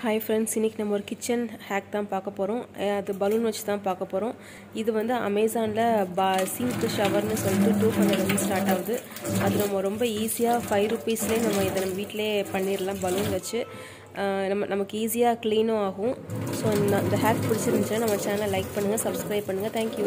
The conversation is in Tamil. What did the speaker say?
ஹாய் ஃப்ரெண்ட்ஸ் இன்றைக்கி நம்ம ஒரு கிச்சன் ஹேக் தான் பார்க்க போகிறோம் அது பலூன் வச்சு தான் பார்க்க போகிறோம் இது வந்து அமேசானில் பா சிங்க் ஷவர்னு சொல்லிட்டு டூ ஹண்ட்ரட் ஸ்டார்ட் ஆகுது. அது நம்ம ரொம்ப ஈஸியாக ஃபைவ் ருபீஸ்லேயே நம்ம இதை நம்ம வீட்டிலே பண்ணிடலாம் பலூன் வச்சு. நம்ம நமக்கு ஈஸியாக க்ளீனும் ஆகும். ஸோ இந்த ஹேக் பிடிச்சிருந்துச்சுன்னா நம்ம சேனலை லைக் பண்ணுங்கள் சப்ஸ்கிரைப் பண்ணுங்கள் தேங்க்யூ